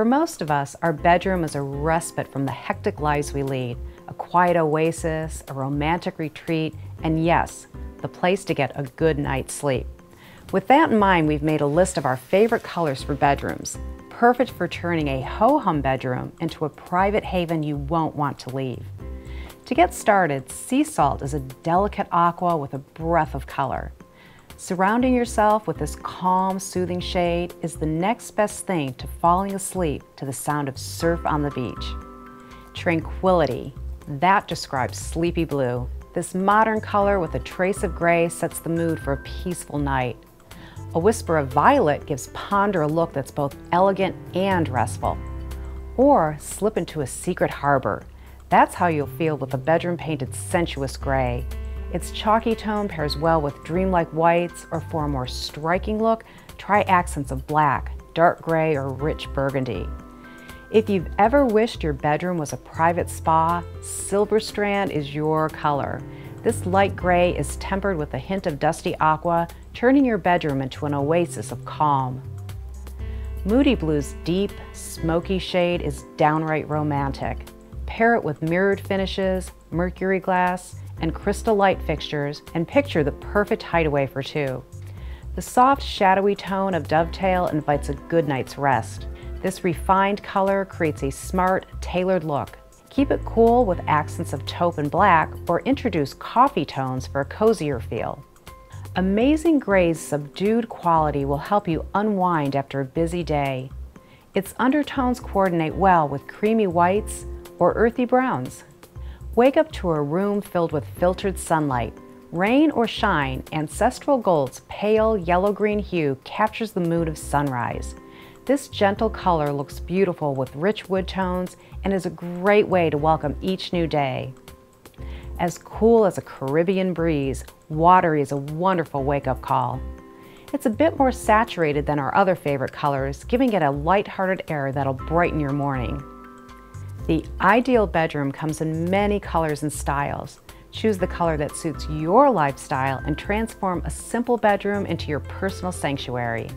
For most of us, our bedroom is a respite from the hectic lives we lead, a quiet oasis, a romantic retreat, and yes, the place to get a good night's sleep. With that in mind, we've made a list of our favorite colors for bedrooms, perfect for turning a ho-hum bedroom into a private haven you won't want to leave. To get started, sea salt is a delicate aqua with a breath of color. Surrounding yourself with this calm, soothing shade is the next best thing to falling asleep to the sound of surf on the beach. Tranquility, that describes sleepy blue. This modern color with a trace of gray sets the mood for a peaceful night. A whisper of violet gives ponder a look that's both elegant and restful. Or slip into a secret harbor. That's how you'll feel with a bedroom painted sensuous gray. Its chalky tone pairs well with dreamlike whites, or for a more striking look, try accents of black, dark gray, or rich burgundy. If you've ever wished your bedroom was a private spa, Silver Strand is your color. This light gray is tempered with a hint of dusty aqua, turning your bedroom into an oasis of calm. Moody Blue's deep, smoky shade is downright romantic. Pair it with mirrored finishes, mercury glass, and crystal light fixtures, and picture the perfect hideaway for two. The soft, shadowy tone of Dovetail invites a good night's rest. This refined color creates a smart, tailored look. Keep it cool with accents of taupe and black, or introduce coffee tones for a cozier feel. Amazing Gray's subdued quality will help you unwind after a busy day. Its undertones coordinate well with creamy whites or earthy browns. Wake up to a room filled with filtered sunlight. Rain or shine, Ancestral Gold's pale yellow-green hue captures the mood of sunrise. This gentle color looks beautiful with rich wood tones and is a great way to welcome each new day. As cool as a Caribbean breeze, watery is a wonderful wake-up call. It's a bit more saturated than our other favorite colors, giving it a light-hearted air that'll brighten your morning. The ideal bedroom comes in many colors and styles. Choose the color that suits your lifestyle and transform a simple bedroom into your personal sanctuary.